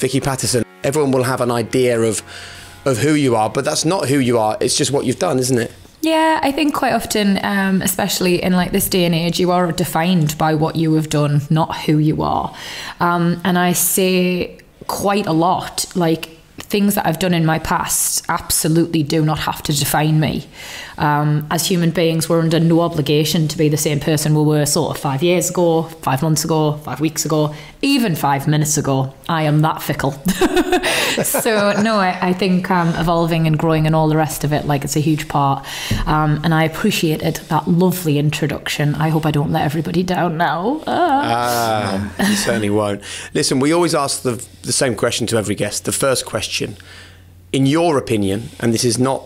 Vicky Pattison, Everyone will have an idea of of who you are, but that's not who you are. It's just what you've done, isn't it? Yeah, I think quite often, um, especially in like this day and age, you are defined by what you have done, not who you are. Um, and I say quite a lot, like things that I've done in my past absolutely do not have to define me. Um, as human beings, we're under no obligation to be the same person we were sort of five years ago, five months ago, five weeks ago, even five minutes ago. I am that fickle. so, no, I, I think um, evolving and growing and all the rest of it, like it's a huge part. Um, and I appreciated that lovely introduction. I hope I don't let everybody down now. Ah, you certainly won't. Listen, we always ask the, the same question to every guest. The first question, in your opinion, and this is not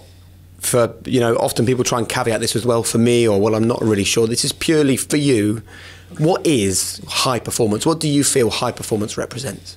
for, you know, often people try and caveat this as well for me or, well, I'm not really sure. This is purely for you. What is high performance? What do you feel high performance represents?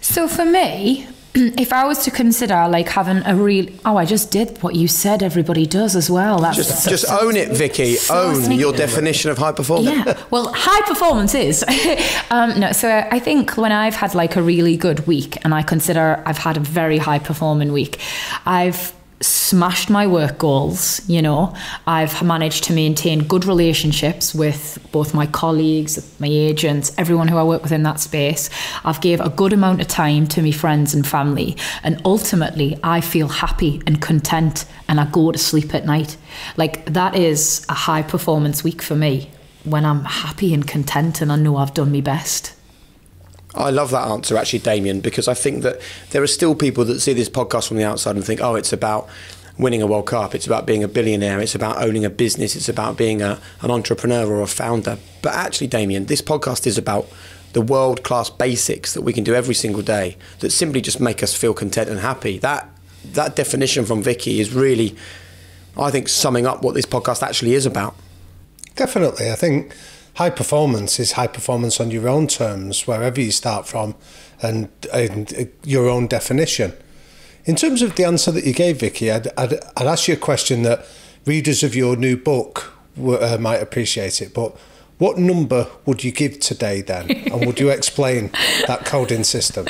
So for me, if I was to consider like having a real oh I just did what you said everybody does as well that's just just own it Vicky so own sneaky. your definition of high performance yeah well high performance is um, no so I think when I've had like a really good week and I consider I've had a very high performing week I've smashed my work goals you know. I've managed to maintain good relationships with both my colleagues my agents everyone who i work with in that space. I've gave a good amount of time to my friends and family. And ultimately i feel happy and content and i go to sleep at night. Like that is a high performance week for me when i'm happy and content and i know i've done my best I love that answer, actually, Damian, because I think that there are still people that see this podcast from the outside and think, oh, it's about winning a World Cup, it's about being a billionaire, it's about owning a business, it's about being a, an entrepreneur or a founder. But actually, Damian, this podcast is about the world class basics that we can do every single day that simply just make us feel content and happy. That that definition from Vicky is really, I think, summing up what this podcast actually is about. Definitely. I think high performance is high performance on your own terms, wherever you start from, and, and uh, your own definition. In terms of the answer that you gave, Vicky, I'd, I'd, I'd ask you a question that readers of your new book were, uh, might appreciate it, but what number would you give today then? And would you explain that coding system?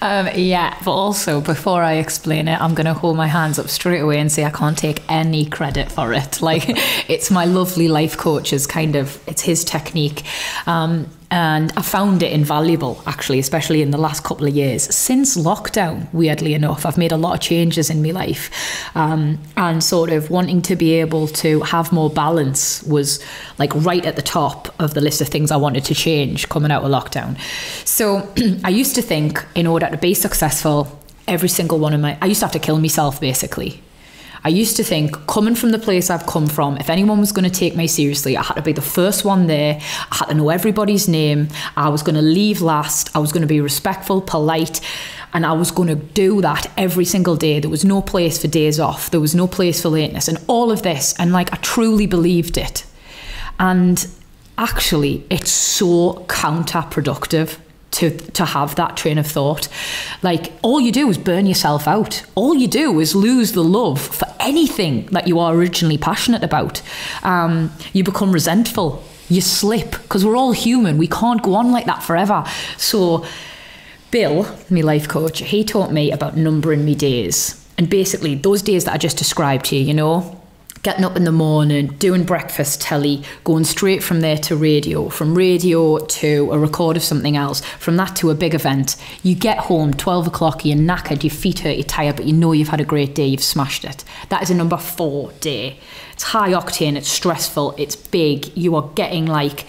Um, yeah, but also before I explain it, I'm going to hold my hands up straight away and say I can't take any credit for it. Like it's my lovely life coach's kind of, it's his technique. Um, and I found it invaluable actually, especially in the last couple of years. Since lockdown, weirdly enough, I've made a lot of changes in my life, um, and sort of wanting to be able to have more balance was like right at the top of the list of things I wanted to change coming out of lockdown. So I used to think in order to be successful, every single one of my I used to have to kill myself basically I used to think, coming from the place I've come from, if anyone was going to take me seriously, I had to be the first one there. I had to know everybody's name. I was going to leave last. I was going to be respectful, polite. And I was going to do that every single day. There was no place for days off. There was no place for lateness and all of this. And like, I truly believed it. And actually, it's so counterproductive to to have that train of thought. Like all you do is burn yourself out. All you do is lose the love for anything that you are originally passionate about. Um, you become resentful. You slip because we're all human. We can't go on like that forever. So. Bill, my life coach, he taught me about numbering me days. And basically, those days that I just described to you, you know, getting up in the morning, doing breakfast telly, going straight from there to radio, from radio to a record of something else, from that to a big event. You get home, 12 o'clock, you're knackered, your feet hurt, you're tired, but you know you've had a great day, you've smashed it. That is a number four day. It's high octane, it's stressful, it's big. You are getting like,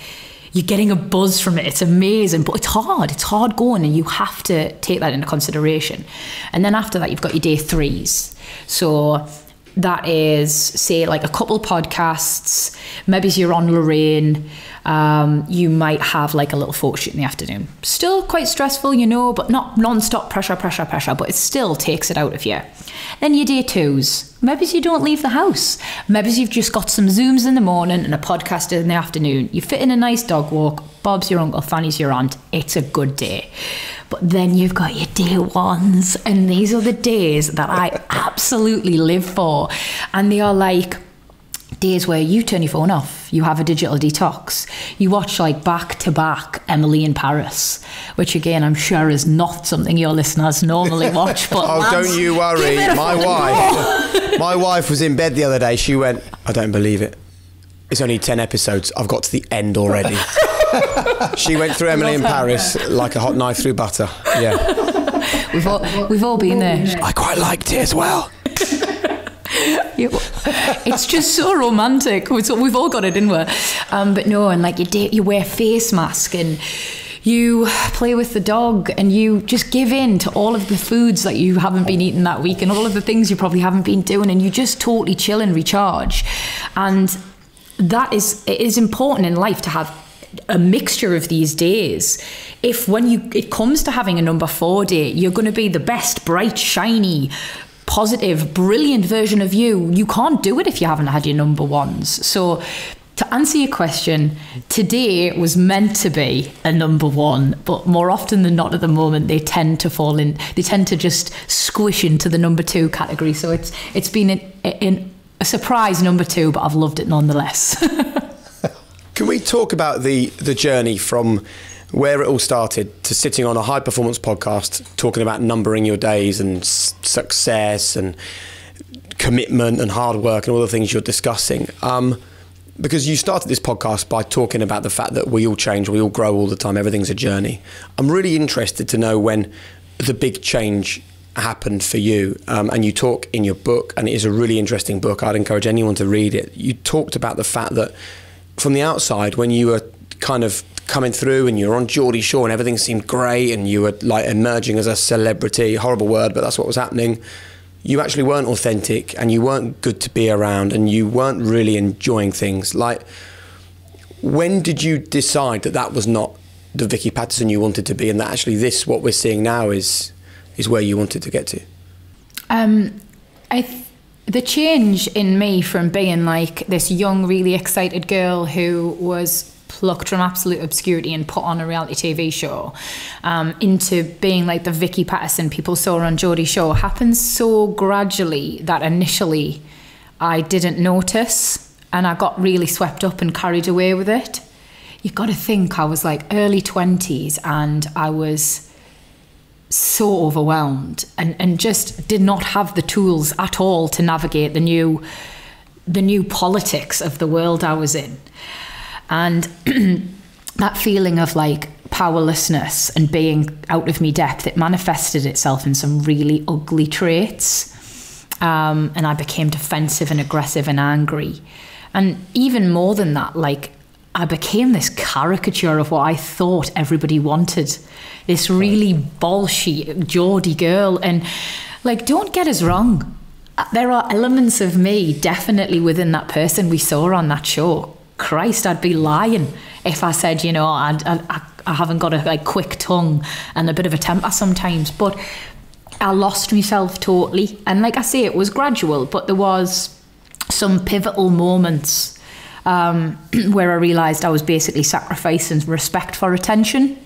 you're getting a buzz from it. It's amazing, but it's hard. It's hard going, and you have to take that into consideration. And then after that, you've got your day threes. So that is, say, like a couple podcasts. Maybe you're on Lorraine. Um, you might have like a little photo shoot in the afternoon. Still quite stressful, you know, but not non-stop pressure, pressure, pressure. But it still takes it out of you. Then your day twos. Maybe you don't leave the house. Maybe you've just got some Zooms in the morning and a podcast in the afternoon. You fit in a nice dog walk. Bob's your uncle, Fanny's your aunt. It's a good day. But then you've got your day ones, and these are the days that I absolutely live for. And they are like days where you turn your phone off, you have a digital detox, you watch like back to back Emily in Paris, which again I'm sure is not something your listeners normally watch. But Oh, lads, don't you worry. give it a My wife, my wife was in bed the other day. She went, I don't believe it. It's only 10 episodes. I've got to the end already. she went through Emily in love her. Paris like a hot knife through butter. Yeah. We've all, we've all been there. I quite liked it as well. It's just so romantic. We've all got it, didn't we? Um, but no, and like you da- you wear face mask and you play with the dog and you just give in to all of the foods that you haven't been eating that week and all of the things you probably haven't been doing and you just totally chill and recharge. And that is it is important in life to have a mixture of these days. If when you it comes to having a number four day, you're going to be the best, bright, shiny, positive, brilliant version of you. You can't do it if you haven't had your number ones. So. To answer your question, today was meant to be a number one, but more often than not at the moment they tend to fall in. They tend to just squish into the number two category. So it's it's been in, in a surprise number two, but I've loved it nonetheless. Can we talk about the the journey from where it all started to sitting on a high performance podcast, talking about numbering your days and success and commitment and hard work and all the things you're discussing? Um, because you started this podcast by talking about the fact that we all change, we all grow all the time, everything's a journey. I'm really interested to know when the big change happened for you. Um, and you talk in your book, and it is a really interesting book. I'd encourage anyone to read it. You talked about the fact that from the outside, when you were kind of coming through and you were on Geordie Shore and everything seemed great and you were like emerging as a celebrity, horrible word, but that's what was happening. You actually weren't authentic and you weren't good to be around and you weren't really enjoying things. Like, when did you decide that that was not the Vicky Pattison you wanted to be and that actually this, what we're seeing now, is, is where you wanted to get to? Um, I th- the change in me from being like this young, really excited girl who was plucked from absolute obscurity and put on a reality TV show um, into being like the Vicky Pattison people saw on Geordie Shore happens so gradually that initially I didn't notice and I got really swept up and carried away with it. You've got to think I was like early 20s and I was so overwhelmed and, and just did not have the tools at all to navigate the new the new politics of the world I was in. And that feeling of like powerlessness and being out of me depth, it manifested itself in some really ugly traits. Um, and I became defensive and aggressive and angry. And even more than that, like I became this caricature of what I thought everybody wanted. This really bolshy, Geordie girl. And like, don't get us wrong. There are elements of me definitely within that person we saw on that show. Christ, I'd be lying if I said, you know, I'd, I, I haven't got a like, quick tongue and a bit of a temper sometimes. But I lost myself totally. And like I say, it was gradual, but there was some pivotal moments um, where I realised I was basically sacrificing respect for attention.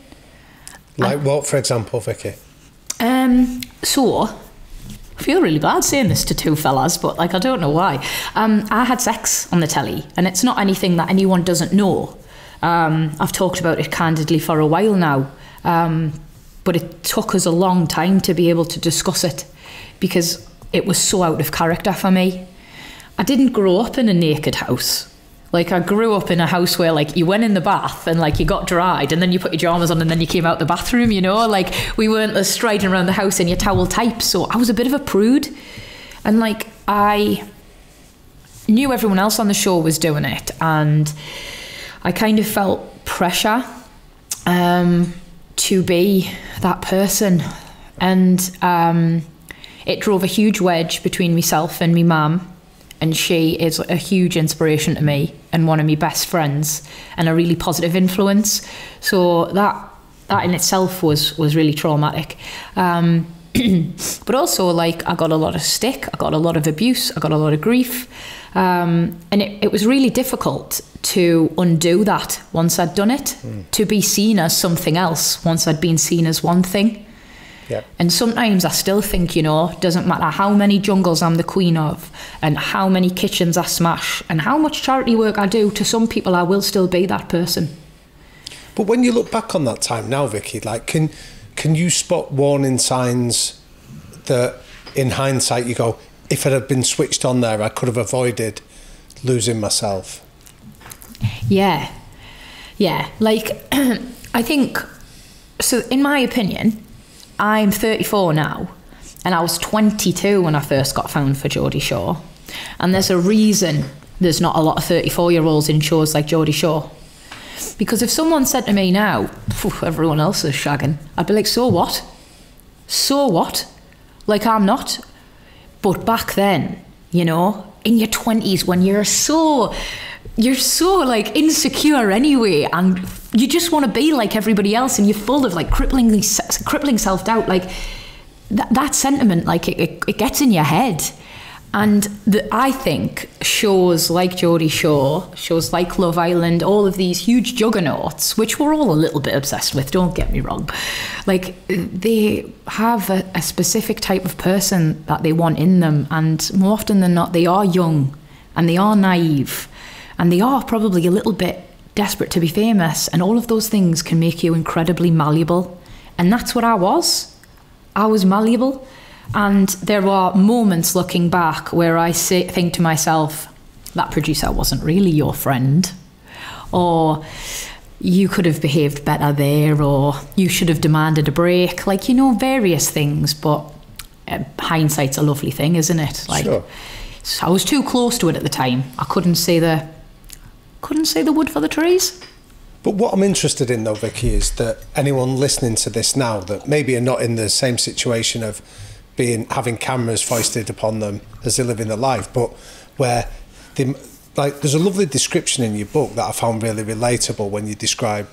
Like what, for example, Vicky? Um, so, I feel really bad saying this to two fellas, but like I don't know why. Um, I had sex on the telly, and it's not anything that anyone doesn't know. Um, I've talked about it candidly for a while now, um, but it took us a long time to be able to discuss it because it was so out of character for me. I didn't grow up in a naked house. Like I grew up in a house where like you went in the bath and like you got dried and then you put your pajamas on and then you came out the bathroom, you know? Like we weren't striding around the house in your towel type. So I was a bit of a prude. And like I knew everyone else on the show was doing it and I kind of felt pressure um, to be that person. And um, it drove a huge wedge between myself and my mum and she is a huge inspiration to me and one of my best friends and a really positive influence. So that that in itself was was really traumatic. Um, but also, like, I got a lot of stick, I got a lot of abuse, I got a lot of grief, um, and it, it was really difficult to undo that once I'd done it. To be seen as something else once I'd been seen as one thing. Yeah. And sometimes I still think, you know, doesn't matter how many jungles I'm the queen of, and how many kitchens I smash, and how much charity work I do. To some people, I will still be that person. But when you look back on that time now, Vicky, like can can you spot warning signs that, in hindsight, you go, if it had been switched on there, I could have avoided losing myself. Yeah. Yeah. Like, I think, so in my opinion, I'm 34 now, and I was 22 when I first got found for Geordie Shore. And there's a reason there's not a lot of 34 year olds in shows like Geordie Shore. Because if someone said to me now, everyone else is shagging, I'd be like, so what? So what? Like, I'm not. But back then, you know, in your 20s, when you're so you're so like insecure anyway and you just want to be like everybody else and you're full of like crippling crippling self-doubt. Like that, that sentiment like it, it, it gets in your head. And the, I think shows like Geordie Shore, shows like Love Island, all of these huge juggernauts, which we're all a little bit obsessed with, don't get me wrong, like they have a, a specific type of person that they want in them. And more often than not, they are young and they are naive and they are probably a little bit desperate to be famous. And all of those things can make you incredibly malleable. And that's what I was. I was malleable. And there are moments looking back where I say, think to myself, that producer wasn't really your friend. Or you could have behaved better there, or you should have demanded a break. Like, you know, various things, but uh, hindsight's a lovely thing, isn't it? Like, Sure. I was too close to it at the time. I couldn't see the couldn't see the wood for the trees. But what I'm interested in, though, Vicky, is that anyone listening to this now that maybe are not in the same situation of being having cameras foisted upon them as they live in their life, but where they like there's a lovely description in your book that I found really relatable when you describe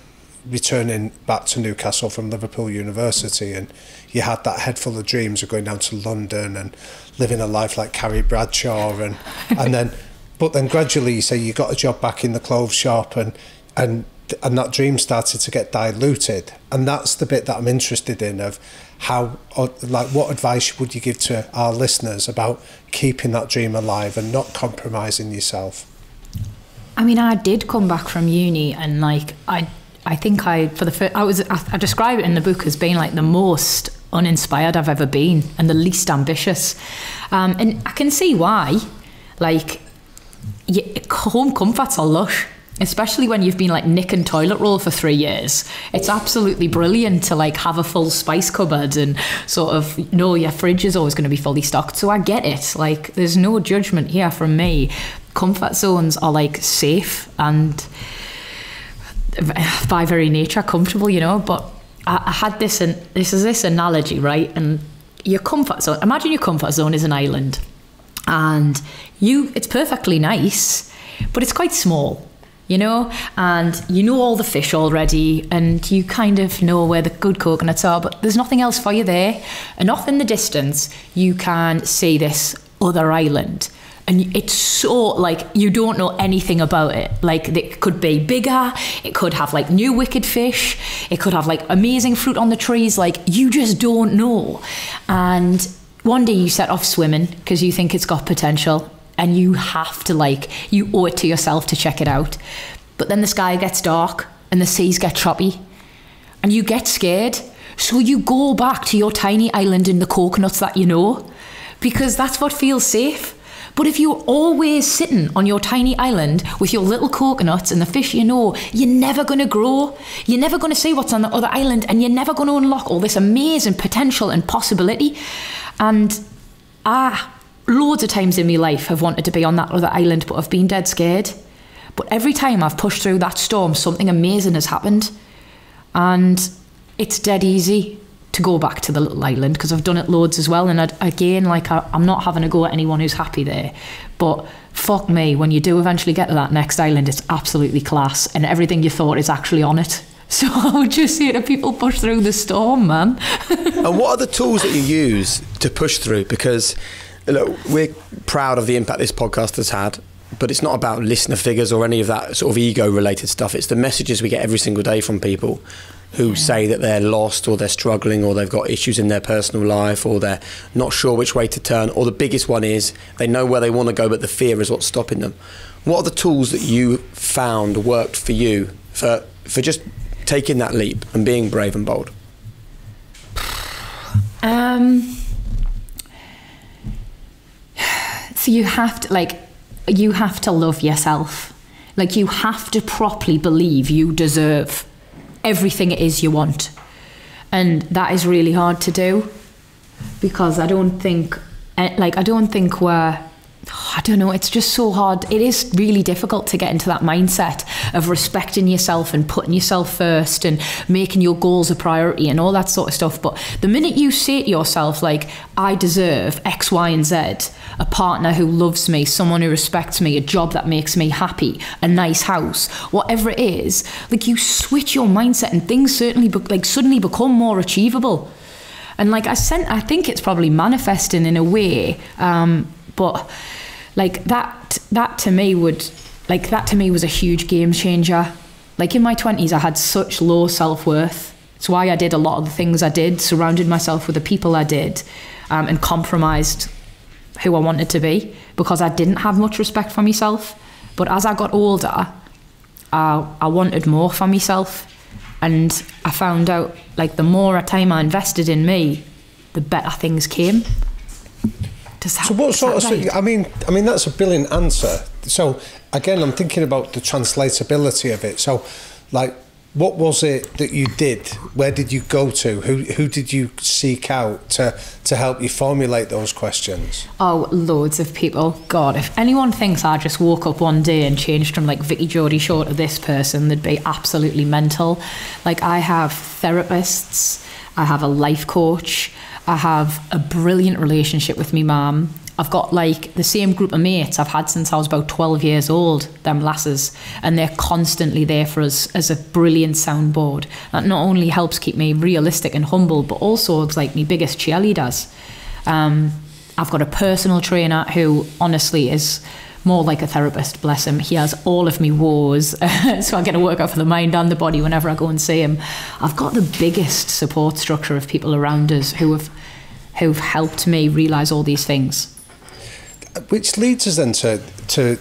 returning back to Newcastle from Liverpool University and you had that head full of dreams of going down to London and living a life like Carrie Bradshaw and and then but then gradually you say you got a job back in the clothes shop and and and that dream started to get diluted and that's the bit that I'm interested in of how or like what advice would you give to our listeners about keeping that dream alive and not compromising yourself I mean, I did come back from uni, and like I, I think I for the first, I was I, I describe it in the book as being like the most uninspired I've ever been and the least ambitious, um, and I can see why. Like, home comforts are lush. Especially when you've been like nicking toilet roll for three years, it's absolutely brilliant to like have a full spice cupboard and sort of know your fridge is always going to be fully stocked. So I get it. Like, there's no judgment here from me. Comfort zones are like safe and by very nature comfortable, you know. But I, I had this and this is this analogy, right? And your comfort zone. Imagine your comfort zone is an island, and you it's perfectly nice, but it's quite small. You know, and you know all the fish already, and you kind of know where the good coconuts are, but there's nothing else for you there. And off in the distance, you can see this other island and it's so like you don't know anything about it like it could be bigger it could have like new wicked fish it could have like amazing fruit on the trees like you just don't know and one day you set off swimming because you think it's got potential and you have to like you owe it to yourself to check it out. But then the sky gets dark and the seas get choppy and you get scared. So you go back to your tiny island in the coconuts that you know because that's what feels safe but if you're always sitting on your tiny island with your little coconuts and the fish you know, you're never going to grow. You're never going to see what's on the other island and you're never going to unlock all this amazing potential and possibility. And ah, loads of times in my life, have wanted to be on that other island, but I've been dead scared. But every time I've pushed through that storm, something amazing has happened. And it's dead easy to go back to the little island because I've done it loads as well. And I'd, again, like I, I'm not having a go at anyone who's happy there, but fuck me, when you do eventually get to that next island, it's absolutely class, and everything you thought is actually on it. So I would just say to people, push through the storm, man. and what are the tools that you use to push through? Because look, we're proud of the impact this podcast has had, but it's not about listener figures or any of that sort of ego related stuff. It's the messages we get every single day from people who say that they're lost or they're struggling or they've got issues in their personal life or they're not sure which way to turn. Or the biggest one is they know where they want to go, but the fear is what's stopping them. What are the tools that you found worked for you for, for just taking that leap and being brave and bold? Um, so you have to like you have to love yourself. Like you have to properly believe you deserve everything it is you want. And that is really hard to do because I don't think eh, like I don't think we're I don't know, it's just so hard. It is really difficult to get into that mindset of respecting yourself and putting yourself first and making your goals a priority and all that sort of stuff. But the minute you say to yourself, like, I deserve X, Y, and Z, a partner who loves me, someone who respects me, a job that makes me happy, a nice house, whatever it is, like you switch your mindset and things certainly like suddenly become more achievable. And like I sent, I think it's probably manifesting in a way, um, but like that that to me would like that to me was a huge game changer. Like in my 20s i had such low self-worth. It's why i did a lot of the things i did surrounded myself with the people i did um, and compromised who i wanted to be because i didn't have much respect for myself. But as i got older i, I wanted more for myself. And i found out like the more time i invested in me the better things came does that, So what sort of? that right? I mean, I mean that's a brilliant answer. So again, I'm thinking about the translatability of it. So, like, what was it that you did? Where did you go to? Who who did you seek out to to help you formulate those questions? Oh, loads of people. God, if anyone thinks I just woke up one day and changed from like Vicky Geordie Shore to this person, they'd be absolutely mental. Like, I have therapists, I have a life coach, I have a brilliant relationship with me mum. I've got like the same group of mates I've had since I was about 12 years old, them lasses, and they're constantly there for us as a brilliant soundboard. That not only helps keep me realistic and humble, but also it's like my biggest cheerleaders. Um, I've got a personal trainer who honestly is more like a therapist, bless him. He has all of me woes, so I get a workout for the mind and the body whenever I go and see him. I've got the biggest support structure of people around us who have who've helped me realize all these things. Which leads us then to to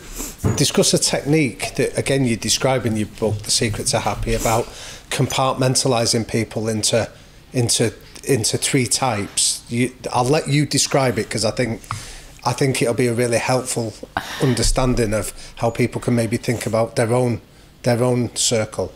discuss a technique that again you describe in your book, The Secret to Happy, about compartmentalizing people into into into three types. You, I'll let you describe it because I think I think it'll be a really helpful understanding of how people can maybe think about their own their own circle.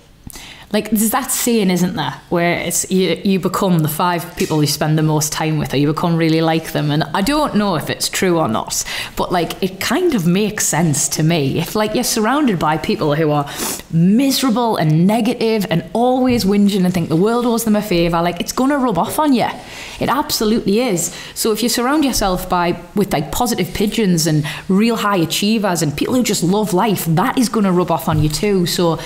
Like there's that saying, isn't there, where it's you, you become the five people you spend the most time with, or you become really like them. And I don't know if it's true or not, but like it kind of makes sense to me. If like you're surrounded by people who are miserable and negative and always whinging and think the world owes them a favour, like it's gonna rub off on you. It absolutely is. So if you surround yourself by with like positive pigeons and real high achievers and people who just love life, that is gonna rub off on you too. So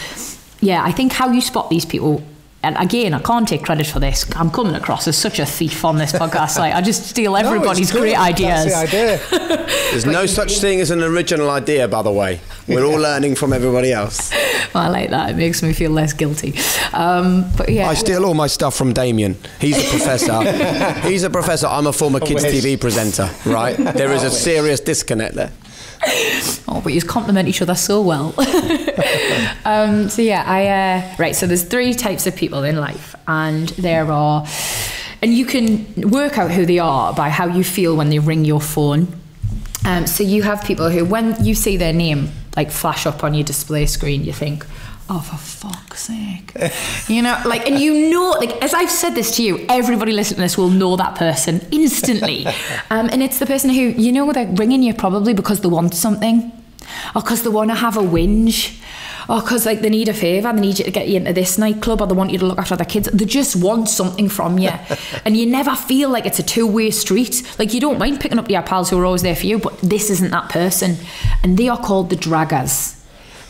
yeah, I think how you spot these people. And again, I can't take credit for this. I'm coming across as such a thief on this podcast. Like, I just steal everybody's good. great ideas. That's the idea. There's no such thing as an original idea, by the way. We're all learning from everybody else. I like that. It makes me feel less guilty. Um, but yeah, I steal all my stuff from Damian. He's a professor. He's a professor. I'm a former kids. TV presenter. Right? There is a serious disconnect there. Oh, but you complement each other so well. um, so yeah, I uh, right. So there's three types of people in life, and there are, and you can work out who they are by how you feel when they ring your phone. Um, so you have people who, when you see their name like flash up on your display screen, you think, "Oh, for fuck's sake!" you know, like, and you know, like, as I've said this to you, everybody listening to this will know that person instantly, um, and it's the person who you know they're ringing you probably because they want something, or because they want to have a whinge. Or because like they need a favour, they need you to get you into this nightclub, or they want you to look after their kids. They just want something from you, and you never feel like it's a two-way street. Like you don't mind picking up your pals who are always there for you, but this isn't that person, and they are called the draggers.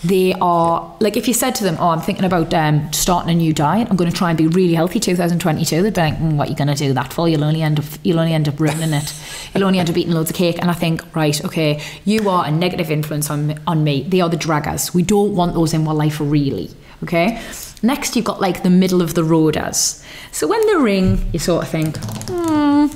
They are like if you said to them, "Oh, I'm thinking about um, starting a new diet. I'm going to try and be really healthy 2022." They'd be like, mm, "What are you going to do that for? You'll only end up you'll only end up ruining it. You'll only end up eating loads of cake." And I think, right, okay, you are a negative influence on on me. They are the draggers. We don't want those in our life, really. Okay. Next, you've got like the middle of the roaders. So when they ring, you sort of think, hmm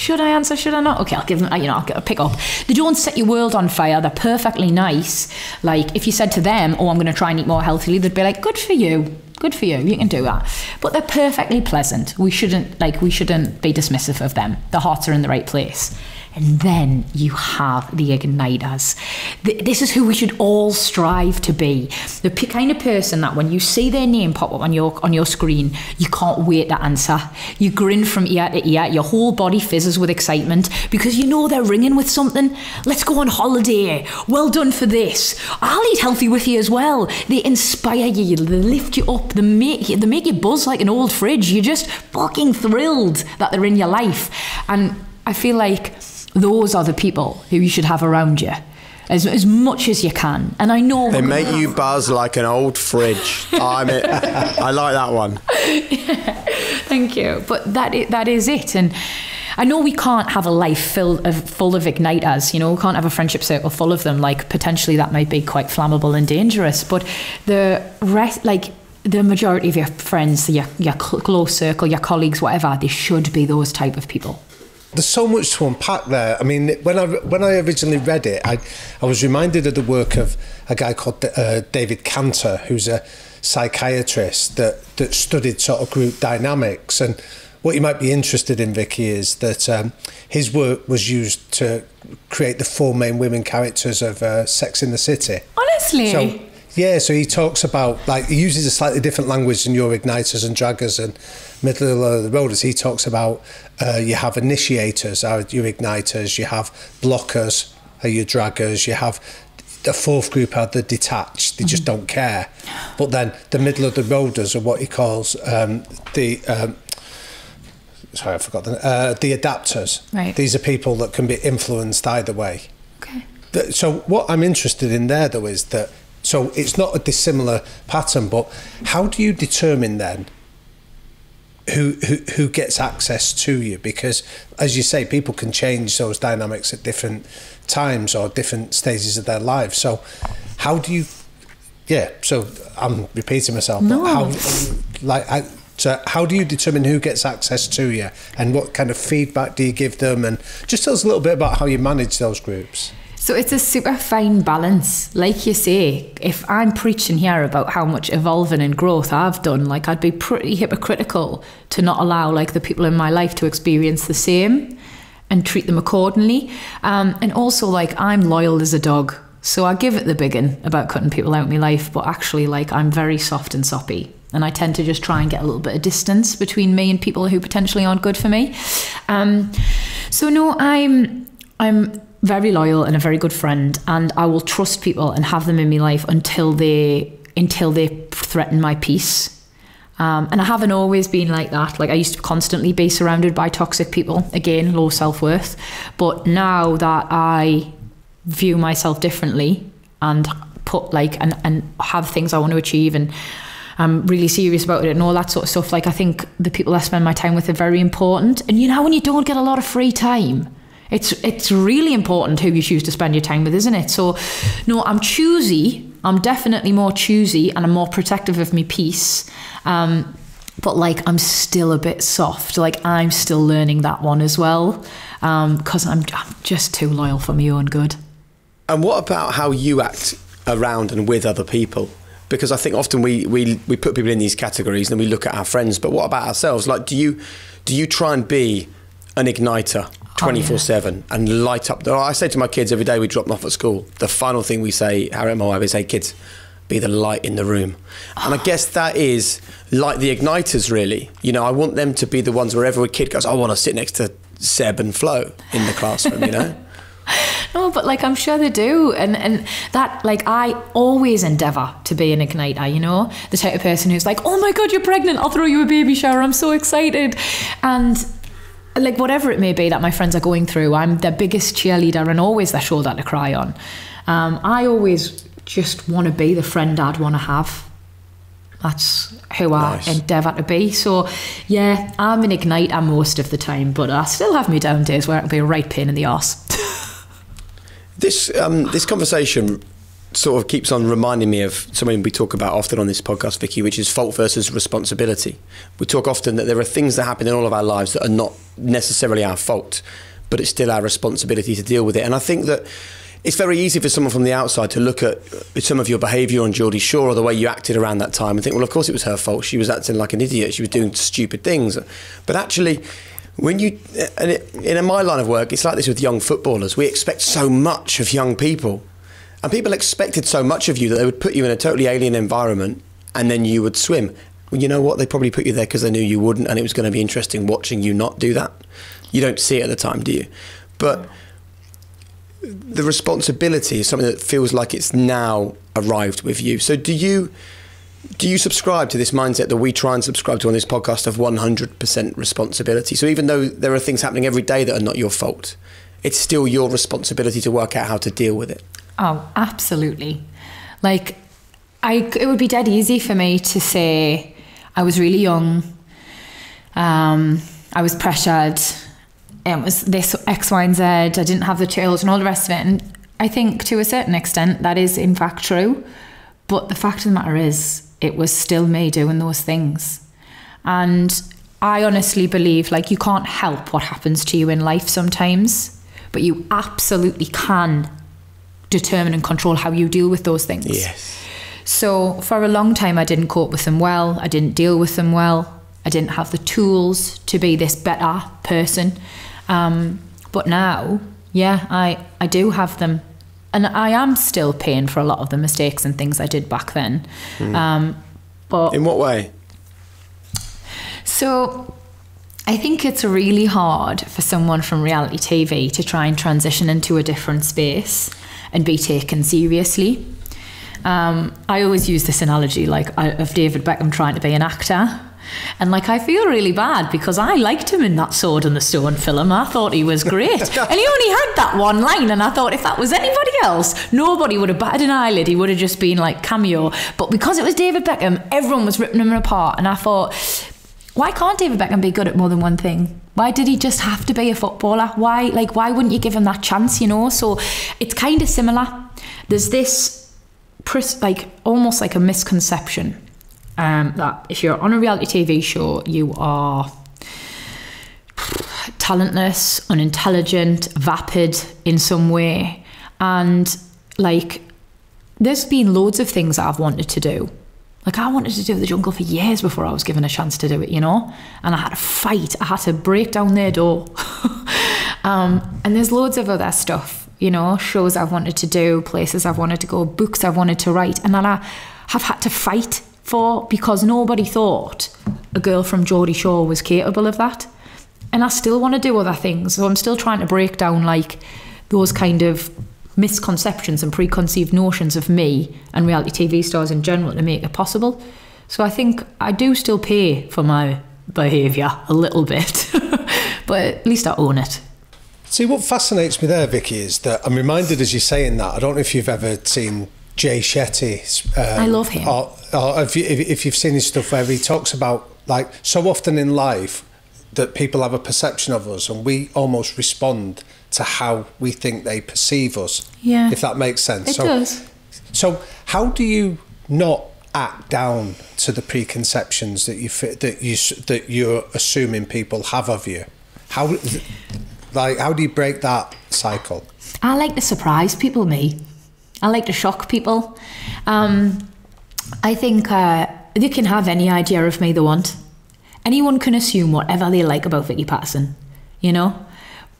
should I answer? Should I not? Okay, I'll give them. You know, I'll, pick up. They don't set your world on fire. They're perfectly nice. Like if you said to them, "Oh, I'm going to try and eat more healthily," they'd be like, "Good for you. Good for you. You can do that." But they're perfectly pleasant. We shouldn't like we shouldn't be dismissive of them. Their hearts are in the right place. And then you have the igniters. This is who we should all strive to be. The kind of person that when you see their name pop up on your on your screen, you can't wait to answer. You grin from ear to ear. Your whole body fizzes with excitement because you know they're ringing with something. Let's go on holiday. Well done for this. I'll eat healthy with you as well. They inspire you. They lift you up. They make you, they make you buzz like an old fridge. You're just fucking thrilled that they're in your life. And I feel like those are the people who you should have around you. As, as much as you can, and I know they make you buzz like an old fridge. I mean, I like that one. Yeah, thank you, but that is, that is it, and I know we can't have a life filled of, full of igniters. You know, we can't have a friendship circle full of them. Like potentially that might be quite flammable and dangerous. But the rest, like the majority of your friends, your your close circle, your colleagues, whatever, they should be those type of people there's so much to unpack there. I mean, when I when I originally read it, I I was reminded of the work of a guy called uh, David Kantor, who's a psychiatrist that that studied sort of group dynamics. And what you might be interested in, Vicky, is that um, his work was used to create the four main women characters of uh, Sex in the City. Honestly. So, yeah, so he talks about like he uses a slightly different language than your igniters and draggers and middle of the road. As he talks about, uh, you have initiators, are your igniters, you have blockers, are your draggers, you have the fourth group are the detached; they mm-hmm. just don't care. But then the middle of the roaders are what he calls um, the. Um, sorry, I forgot the uh, the adapters. Right. These are people that can be influenced either way. Okay. So what I'm interested in there, though, is that so it's not a dissimilar pattern, but how do you determine then who, who who gets access to you because as you say people can change those dynamics at different times or different stages of their life. So how do you yeah so i'm repeating myself no. how like I, so how do you determine who gets access to you? And what kind of feedback do you give them? And just tell us a little bit about how you manage those groups. So it's a super fine balance. Like you say, if I'm preaching here about how much evolving and growth I've done, like I'd be pretty hypocritical to not allow like the people in my life to experience the same and treat them accordingly. Um, and also like I'm loyal as a dog. So I give it the biggin about cutting people out of my life, but actually like I'm very soft and soppy. And I tend to just try and get a little bit of distance between me and people who potentially aren't good for me. Um, so no, I'm I'm very loyal and a very good friend, and I will trust people and have them in my life until they until they threaten my peace. Um, and I haven't always been like that. Like I used to constantly be surrounded by toxic people. Again, low self worth. But now that I view myself differently and put like and and have things I want to achieve and I'm really serious about it and all that sort of stuff. Like I think the people I spend my time with are very important. And you know when you don't get a lot of free time it's it's really important who you choose to spend your time with, isn't it? So, no, I'm choosy. I'm definitely more choosy, and I'm more protective of my peace. Um, but like, I'm still a bit soft. Like, I'm still learning that one as well, because um, I'm, I'm just too loyal for my own good. And what about how you act around and with other people? Because I think often we, we, we put people in these categories and we look at our friends, but what about ourselves? Like, do you do you try and be an igniter 24 7 and light up. I say to my kids every day we drop them off at school, the final thing we say, Harry and my wife, is, hey, kids, be the light in the room. And I ah. guess that is like the igniters, really. You know, I want them to be the ones wherever a kid goes, I want to sit next to Seb and Flo in the classroom, you know? no, but like I'm sure they do, and and that like I always endeavour to be an igniter. You know, the type of person who's like, "Oh my god, you're pregnant! I'll throw you a baby shower. I'm so excited," and like whatever it may be that my friends are going through, I'm their biggest cheerleader and always their shoulder to cry on. Um, I always just want to be the friend I'd want to have. That's who Nice. I endeavour to be. So, yeah, I'm an igniter most of the time, but I still have me down days where it can be a right pain in the arse. This um, this conversation sort of keeps on reminding me of something we talk about often on this podcast, Vicky, which is fault versus responsibility. We talk often that there are things that happen in all of our lives that are not necessarily our fault, but it's still our responsibility to deal with it. And I think that it's very easy for someone from the outside to look at some of your behaviour on Geordie Shore or the way you acted around that time and think, well, of course it was her fault. She was acting like an idiot. She was doing stupid things. But actually, when you and it, in my line of work, it's like this with young footballers. We expect so much of young people, and people expected so much of you that they would put you in a totally alien environment, and then you would swim. Well, you know what? They probably put you there because they knew you wouldn't, and it was going to be interesting watching you not do that. You don't see it at the time, do you? But the responsibility is something that feels like it's now arrived with you. So do you do you subscribe to this mindset that we try and subscribe to on this podcast of 100% responsibility? So even though there are things happening every day that are not your fault, it's still your responsibility to work out how to deal with it. Oh, absolutely. Like, I it would be dead easy for me to say I was really young. Um, I was pressured. It was this X, Y, and Z. I didn't have the tools and all the rest of it. And I think to a certain extent that is in fact true. But the fact of the matter is, it was still me doing those things. And I honestly believe like you can't help what happens to you in life sometimes, but you absolutely can determine and control how you deal with those things. Yes. So for a long time, I didn't cope with them well. I didn't deal with them well. I didn't have the tools to be this better person. Um, but now, yeah, I, I do have them. And I am still paying for a lot of the mistakes and things I did back then. Um, but In what way? so I think it's really hard for someone from reality TV to try and transition into a different space and be taken seriously. Um, I always use this analogy like I- of David Beckham trying to be an actor. And like I feel really bad because I liked him in that Sword and the Stone film. I thought he was great. and he only had that one line and I thought if that was anybody else, nobody would have batted an eyelid. He would have just been like cameo. But because it was David Beckham, everyone was ripping him apart and I thought why can't David Beckham be good at more than one thing? Why did he just have to be a footballer? Why like why wouldn't you give him that chance, you know? So it's kind of similar. There's this like almost like a misconception um, that if you're on a reality TV show, you are talentless, unintelligent, vapid in some way. And like, there's been loads of things that I've wanted to do. Like, I wanted to do the jungle for years before I was given a chance to do it, you know? And I had to fight, I had to break down their door. um, and there's loads of other stuff, you know, shows I've wanted to do, places I've wanted to go, books I've wanted to write, and that I have had to fight for because nobody thought a girl from Geordie Shore was capable of that. And I still want to do other things. So I'm still trying to break down like those kind of misconceptions and preconceived notions of me and reality TV stars in general to make it possible. So I think I do still pay for my behaviour a little bit, but at least I own it. See, what fascinates me there, Vicky, is that I'm reminded as you're saying that. I don't know if you've ever seen Jay Shetty. Um, I love him. Or, or if, you, if, if you've seen his stuff where he talks about, like, so often in life that people have a perception of us and we almost respond to how we think they perceive us. Yeah. If that makes sense. It so, does. So, how do you not act down to the preconceptions that you that you that you're assuming people have of you? How like how do you break that cycle? I like to surprise people, me. I like to shock people. Um, I think uh, they can have any idea of me they want. Anyone can assume whatever they like about Vicky Pattison, you know?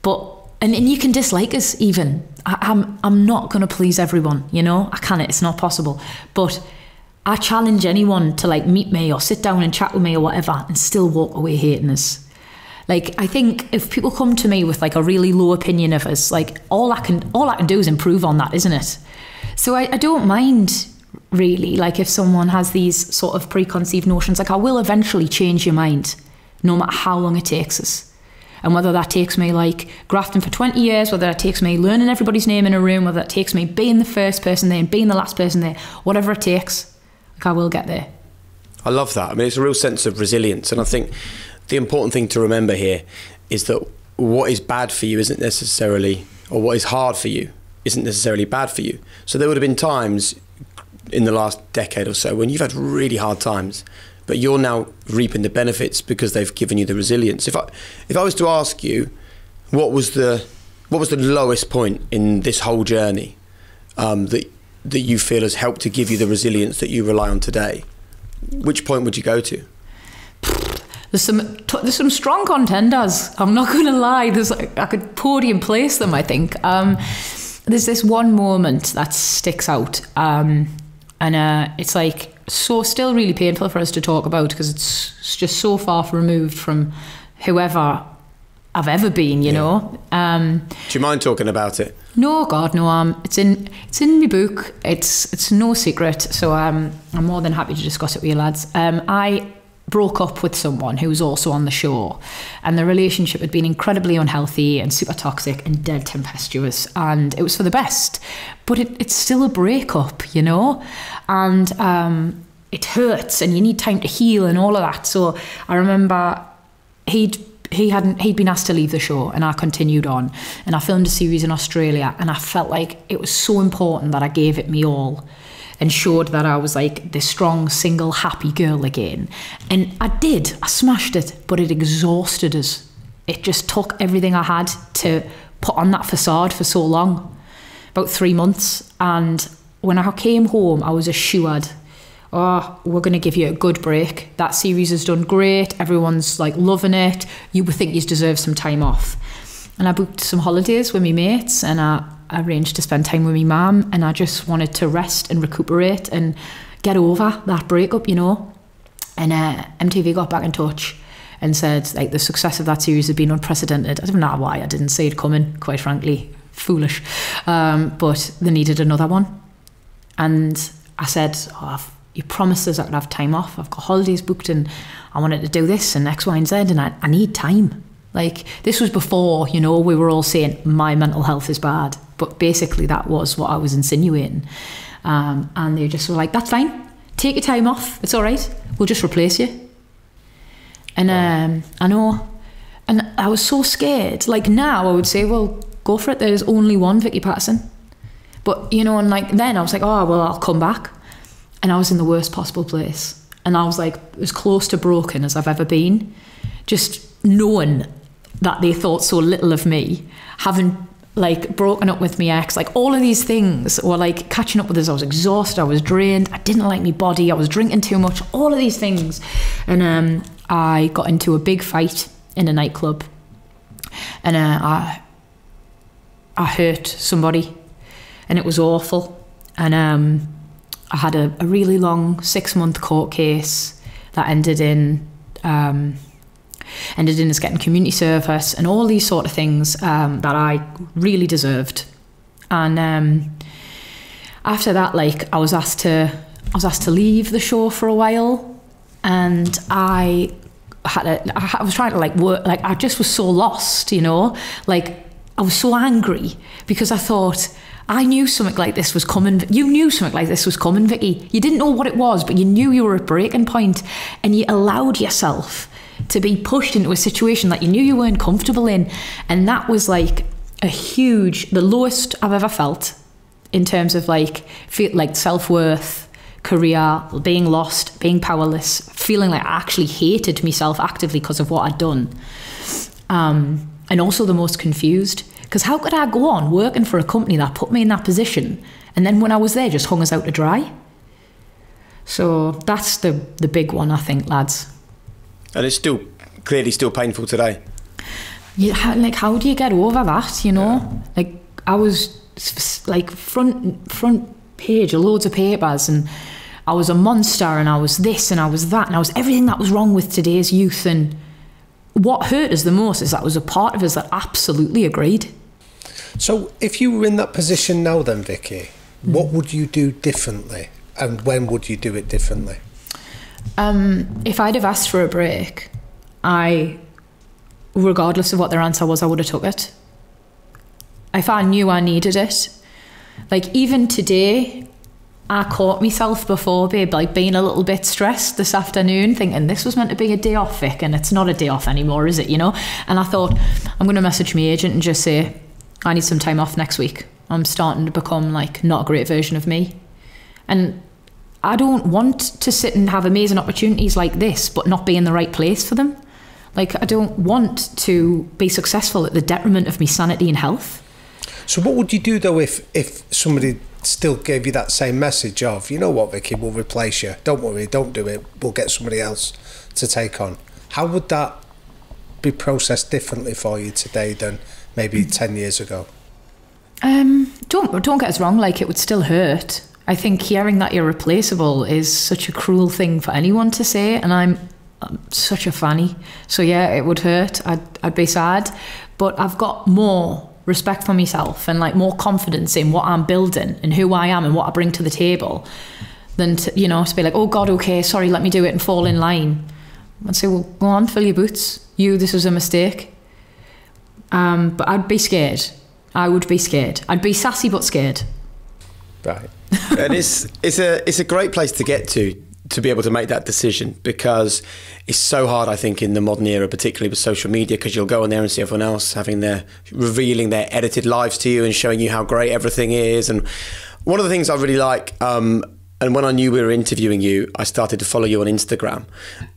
But, and, and you can dislike us even. I, I'm, I'm not going to please everyone, you know? I can't, it's not possible. But I challenge anyone to like meet me or sit down and chat with me or whatever and still walk away hating us. Like I think if people come to me with like a really low opinion of us, like all I can all I can do is improve on that, isn't it? So I, I don't mind really like if someone has these sort of preconceived notions. Like I will eventually change your mind, no matter how long it takes us. And whether that takes me like grafting for 20 years, whether that takes me learning everybody's name in a room, whether that takes me being the first person there and being the last person there, whatever it takes, like I will get there. I love that. I mean, it's a real sense of resilience. And I think the important thing to remember here is that what is bad for you isn't necessarily, or what is hard for you isn't necessarily bad for you. So there would have been times in the last decade or so when you've had really hard times, but you're now reaping the benefits because they've given you the resilience. If I, if I was to ask you, what was the, what was the lowest point in this whole journey um, that that you feel has helped to give you the resilience that you rely on today? Which point would you go to? There's some there's some strong contenders. I'm not going to lie. There's I could podium place them. I think um, there's this one moment that sticks out, um, and uh, it's like so still really painful for us to talk about because it's, just so far removed from whoever I've ever been. You yeah. know. Um, Do you mind talking about it? No, God, no. Um, it's in it's in my book. It's it's no secret. So um, I'm more than happy to discuss it with you lads. Um, I broke up with someone who was also on the show, and the relationship had been incredibly unhealthy and super toxic and dead tempestuous, and it was for the best. But it, it's still a breakup, you know, and um, it hurts, and you need time to heal and all of that. So I remember he'd he hadn't he'd been asked to leave the show and I continued on and I filmed a series in Australia and I felt like it was so important that I gave it me all and showed that I was like this strong single happy girl again and I did I smashed it but it exhausted us it just took everything I had to put on that facade for so long about 3 months and when I came home I was assured oh, we're going to give you a good break. That series has done great. Everyone's like loving it. You would think you deserve some time off. And I booked some holidays with my mates and I arranged to spend time with my mum and I just wanted to rest and recuperate and get over that breakup, you know. And uh, MTV got back in touch and said like the success of that series had been unprecedented. I don't know why I didn't see it coming, quite frankly, foolish. Um, but they needed another one. And I said, oh, you promised us I could have time off. I've got holidays booked and I wanted to do this and X, Y, and Z, and I, I need time. Like, this was before, you know, we were all saying my mental health is bad. But basically, that was what I was insinuating. Um, and they just were like, that's fine. Take your time off. It's all right. We'll just replace you. And um, I know. And I was so scared. Like, now I would say, well, go for it. There's only one Vicky Pattison. But, you know, and like then I was like, oh, well, I'll come back and I was in the worst possible place. And I was like as close to broken as I've ever been. Just knowing that they thought so little of me, having like broken up with my ex, like all of these things, or like catching up with us. I was exhausted, I was drained, I didn't like my body, I was drinking too much, all of these things. And um, I got into a big fight in a nightclub, and uh, I I hurt somebody, and it was awful. And um, I had a, a really long six month court case that ended in um, ended in us getting community service and all these sort of things um, that I really deserved. And um, after that, like I was asked to I was asked to leave the show for a while, and I had a, I was trying to like work like I just was so lost, you know, like I was so angry because I thought I knew something like this was coming. You knew something like this was coming, Vicky. You didn't know what it was, but you knew you were at breaking point and you allowed yourself to be pushed into a situation that you knew you weren't comfortable in. And that was like a huge, the lowest I've ever felt in terms of like, feel like self worth, career, being lost, being powerless, feeling like I actually hated myself actively because of what I'd done. Um, and also the most confused because how could I go on working for a company that put me in that position and then when I was there just hung us out to dry? So that's the the big one, I think, lads. And it's still clearly still painful today. Yeah, like how do you get over that? You know, yeah. like I was like front front page of loads of papers and. I was a monster and I was this and I was that and I was everything that was wrong with today's youth and what hurt us the most is that was a part of us that absolutely agreed. So, if you were in that position now, then, Vicky, mm. what would you do differently, and when would you do it differently? Um, if I'd have asked for a break, I regardless of what their answer was, I would have took it. If I knew I needed it. Like even today, I caught myself before, babe, like being a little bit stressed this afternoon, thinking this was meant to be a day off, Vic, and it's not a day off anymore, is it? You know? And I thought, I'm going to message my agent and just say, I need some time off next week. I'm starting to become like not a great version of me. And I don't want to sit and have amazing opportunities like this, but not be in the right place for them. Like, I don't want to be successful at the detriment of my sanity and health. So, what would you do though if if somebody still gave you that same message of, you know what, Vicky, we'll replace you. Don't worry, don't do it. We'll get somebody else to take on. How would that be processed differently for you today than maybe ten years ago? Um, don't don't get us wrong. Like, it would still hurt. I think hearing that you're replaceable is such a cruel thing for anyone to say, and I'm, I'm such a fanny. So yeah, it would hurt. I'd I'd be sad, but I've got more respect for myself and like more confidence in what I'm building and who I am and what I bring to the table than to, you know to be like oh god okay sorry let me do it and fall in line. I'd say well go on fill your boots. You this was a mistake. Um, but I'd be scared. I would be scared. I'd be sassy but scared. Right. and it's it's a it's a great place to get to to be able to make that decision because it's so hard I think in the modern era particularly with social media because you'll go on there and see everyone else having their revealing their edited lives to you and showing you how great everything is and one of the things I really like um, and when I knew we were interviewing you, I started to follow you on Instagram.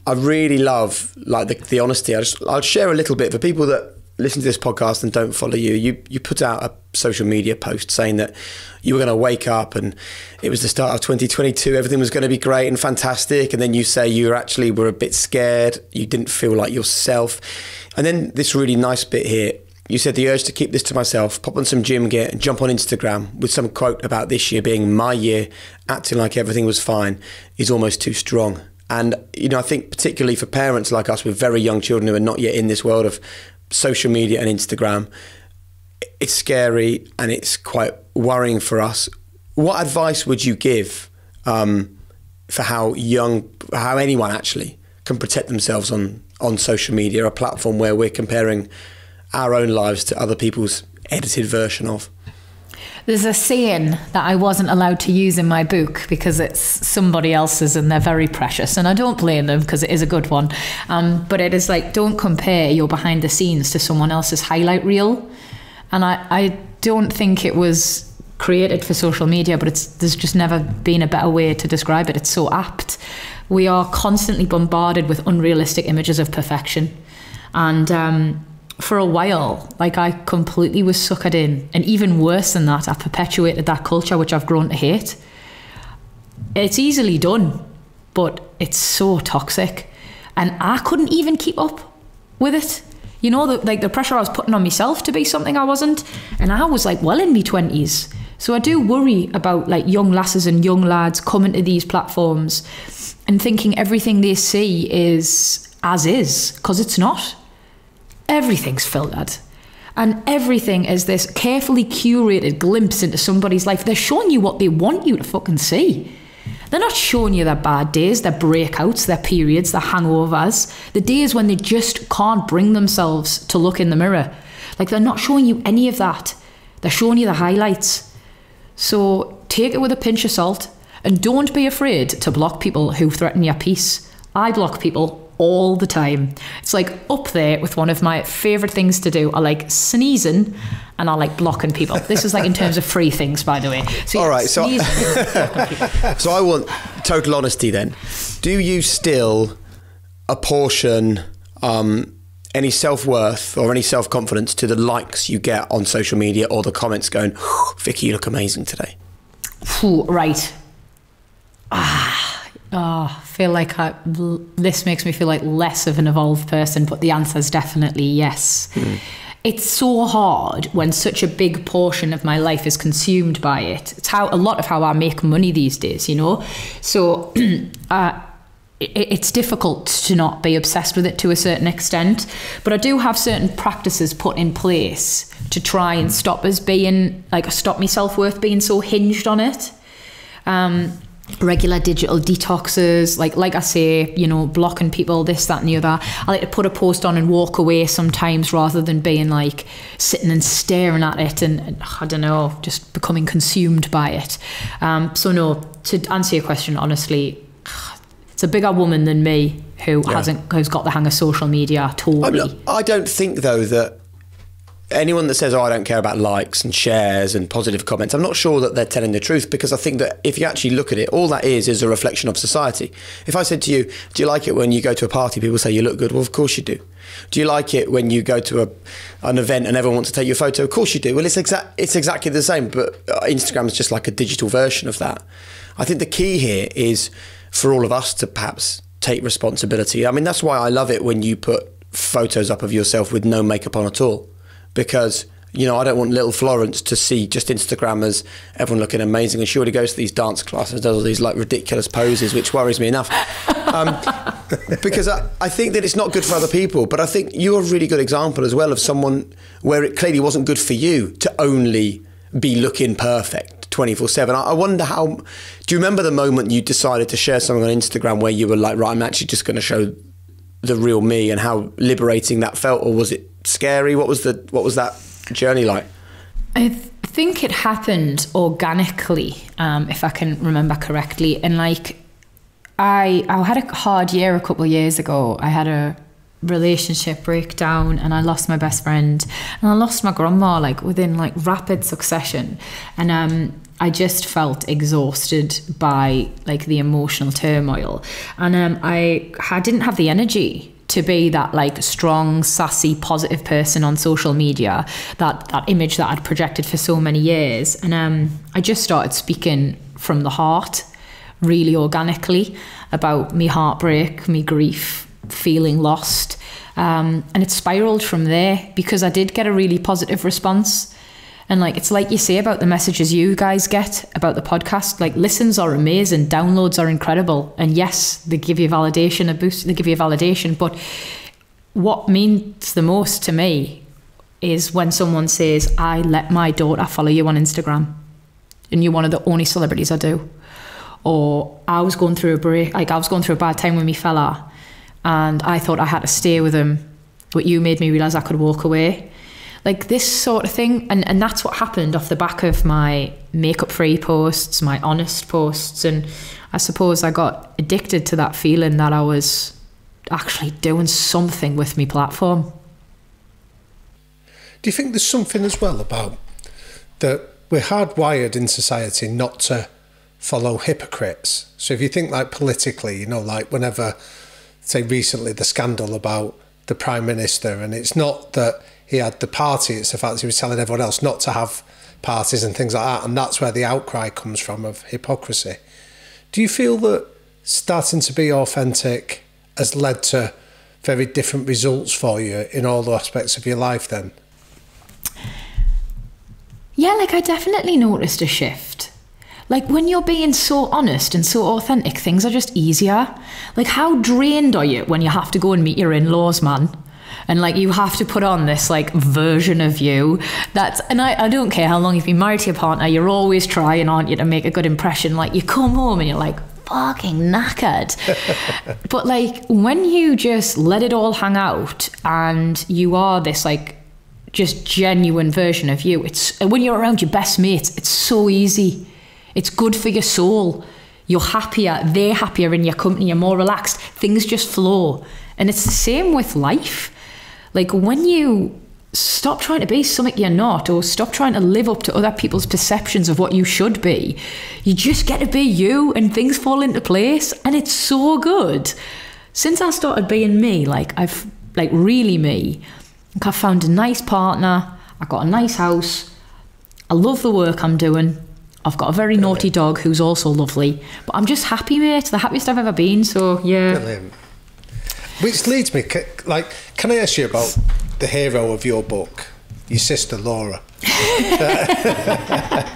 I really love like the, the honesty. I just I'll share a little bit for people that listen to this podcast and don't follow you, you you put out a social media post saying that you were going to wake up and it was the start of 2022, everything was going to be great and fantastic, and then you say you actually were a bit scared, you didn't feel like yourself, and then this really nice bit here. You said the urge to keep this to myself, pop on some gym gear, and jump on Instagram with some quote about this year being my year, acting like everything was fine, is almost too strong. And you know, I think particularly for parents like us with very young children who are not yet in this world of social media and Instagram, it's scary and it's quite worrying for us. What advice would you give um, for how young, how anyone actually can protect themselves on on social media, a platform where we're comparing our own lives to other people's edited version of? There's a saying that I wasn't allowed to use in my book because it's somebody else's and they're very precious. And I don't blame them because it is a good one. Um, but it is like, don't compare your behind the scenes to someone else's highlight reel. And I, I don't think it was created for social media, but it's there's just never been a better way to describe it. It's so apt. We are constantly bombarded with unrealistic images of perfection. And um, for a while, like I completely was suckered in. And even worse than that, I perpetuated that culture, which I've grown to hate. It's easily done, but it's so toxic. And I couldn't even keep up with it. You know, the, like the pressure I was putting on myself to be something I wasn't. And I was like well in my 20s. So I do worry about like young lasses and young lads coming to these platforms and thinking everything they see is as is, because it's not everything's filtered. And everything is this carefully curated glimpse into somebody's life. They're showing you what they want you to fucking see. They're not showing you their bad days, their breakouts, their periods, their hangovers, the days when they just can't bring themselves to look in the mirror. Like they're not showing you any of that. They're showing you the highlights. So take it with a pinch of salt and don't be afraid to block people who threaten your peace. I block people all the time. It's like up there with one of my favorite things to do. I like sneezing and I like blocking people. This is like in terms of free things, by the way. So, all right, so so I want total honesty. Then, do you still apportion um, any self worth or any self confidence to the likes you get on social media or the comments going, "Vicky, you look amazing today"? Ooh, right. Ah Oh, I feel like I, this makes me feel like less of an evolved person, but the answer is definitely yes. Mm. It's so hard when such a big portion of my life is consumed by it. It's how a lot of how I make money these days, you know. So, uh, it's difficult to not be obsessed with it to a certain extent. But I do have certain practices put in place to try and stop us being like stop my self worth being so hinged on it. Um, regular digital detoxes like like i say you know blocking people this that and the other. I like to put a post on and walk away sometimes rather than being like sitting and staring at it and, and i don't know just becoming consumed by it. Um, so no to answer your question honestly it's a bigger woman than me who Yeah. hasn't who's got the hang of social media totally. Not- I don't think though that anyone that says, "Oh, I don't care about likes and shares and positive comments," I'm not sure that they're telling the truth because I think that if you actually look at it, all that is is a reflection of society. If I said to you, "Do you like it when you go to a party? People say you look good." Well, of course you do. Do you like it when you go to a, an event and everyone wants to take your photo? Of course you do. Well, it's exact. It's exactly the same, but uh, Instagram is just like a digital version of that. I think the key here is for all of us to perhaps take responsibility. I mean, that's why I love it when you put photos up of yourself with no makeup on at all, because you know I don't want little Florence to see just Instagrammers, everyone looking amazing, and she already goes to these dance classes, does all these like ridiculous poses, which worries me enough. Um, because I, I think that it's not good for other people, but I think you're a really good example as well of someone where it clearly wasn't good for you to only be looking perfect 24 7. I I wonder how. Do you remember the moment you decided to share something on Instagram where you were like, right, I'm actually just going to show the real me and how liberating that felt? Or was it scary? What was, the, what was that journey like? I th- think it happened organically, um, if I can remember correctly. And like, I I had a hard year a couple of years ago. I had a relationship breakdown, and I lost my best friend, and I lost my grandma like within like rapid succession, and um. I just felt exhausted by like the emotional turmoil, and um, I I didn't have the energy to be that like strong, sassy, positive person on social media, that that image that I'd projected for so many years. And um, I just started speaking from the heart, really organically, about me heartbreak, me grief, feeling lost. Um, and it spiraled from there because I did get a really positive response. And like it's like you say about the messages you guys get about the podcast, like listens are amazing, downloads are incredible. And yes, they give you validation, a boost, they give you validation. But what means the most to me is when someone says, I let my daughter follow you on Instagram and you're one of the only celebrities I do. Or I was going through a break, like I was going through a bad time with me fella and I thought I had to stay with him, but you made me realize I could walk away. Like this sort of thing. And, and that's what happened off the back of my makeup free posts, my honest posts. And I suppose I got addicted to that feeling that I was actually doing something with my platform. Do you think there's something as well about that we're hardwired in society not to follow hypocrites? So if you think like politically, you know, like whenever, say recently, the scandal about the prime minister, and it's not that he had the party; it's the fact he was telling everyone else not to have parties and things like that, and that's where the outcry comes from of hypocrisy. Do you feel that starting to be authentic has led to very different results for you in all the aspects of your life? Then. Yeah, like I definitely noticed a shift. Like when you're being so honest and so authentic, things are just easier. Like how drained are you when you have to go and meet your in-laws, man? And like you have to put on this like version of you that's and I, I don't care how long you've been married to your partner, you're always trying, aren't you, to make a good impression. Like you come home and you're like fucking knackered. but like when you just let it all hang out and you are this like just genuine version of you. It's when you're around your best mates, it's so easy. It's good for your soul. You're happier, they're happier in your company, you're more relaxed. Things just flow. And it's the same with life. Like when you stop trying to be something you're not or stop trying to live up to other people's perceptions of what you should be, you just get to be you and things fall into place and it's so good. Since I started being me, like I've like really me, like I found a nice partner, I got a nice house, I love the work I'm doing. I've got a very naughty dog who's also lovely, but I'm just happy, mate. The happiest I've ever been. So yeah, Brilliant. Which leads me, like, can I ask you about the hero of your book, your sister Laura?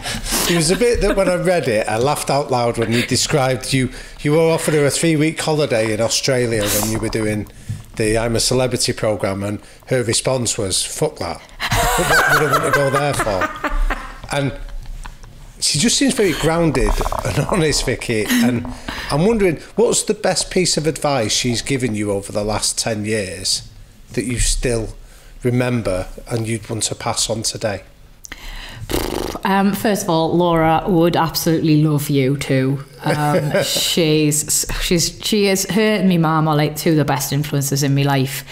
It was a bit that when I read it, I laughed out loud when you described you. You were offered her a three-week holiday in Australia when you were doing the "I'm a Celebrity" program, and her response was "Fuck that! what would I want to go there for?" And she just seems very grounded and honest, Vicky. And I'm wondering, what's the best piece of advice she's given you over the last 10 years that you still remember and you'd want to pass on today? Um, first of all, Laura would absolutely love you too. Um, she's she's she is her and my mum are like two of the best influences in my life.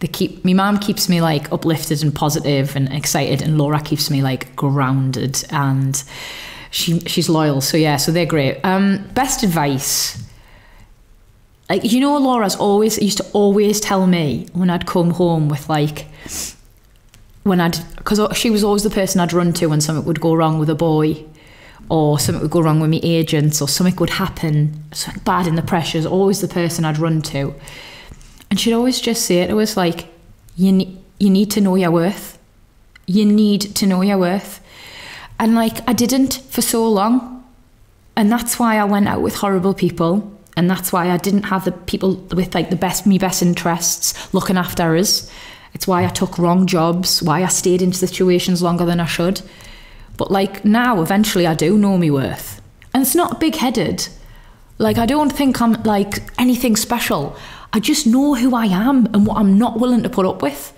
They keep my mum keeps me like uplifted and positive and excited, and Laura keeps me like grounded and she she's loyal. So yeah, so they're great. Um, best advice. Like you know, Laura's always used to always tell me when I'd come home with like when I'd because she was always the person I'd run to when something would go wrong with a boy or something would go wrong with me agents or something would happen something bad in the pressures always the person I'd run to and she'd always just say it it was like you need you need to know your worth you need to know your worth and like I didn't for so long and that's why I went out with horrible people and that's why I didn't have the people with like the best me best interests looking after us it's why I took wrong jobs, why I stayed in situations longer than I should. But like now, eventually, I do know my worth. And it's not big headed. Like, I don't think I'm like anything special. I just know who I am and what I'm not willing to put up with.